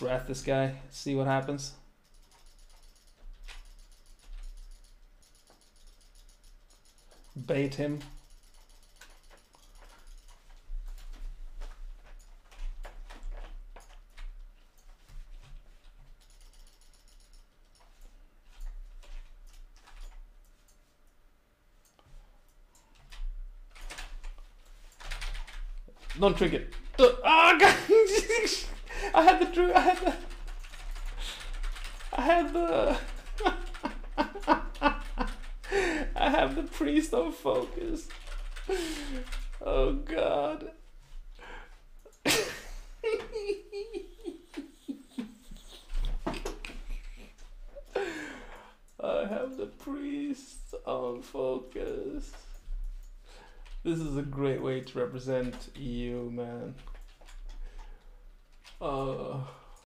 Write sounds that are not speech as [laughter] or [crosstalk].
Wrath this guy. See what happens. Bait him. It. Oh ah, god! I had the. I had the. I had the. I have the priest on focus. Oh god. [laughs] I have the priest on focus. This is a great way to represent you, man. Oh.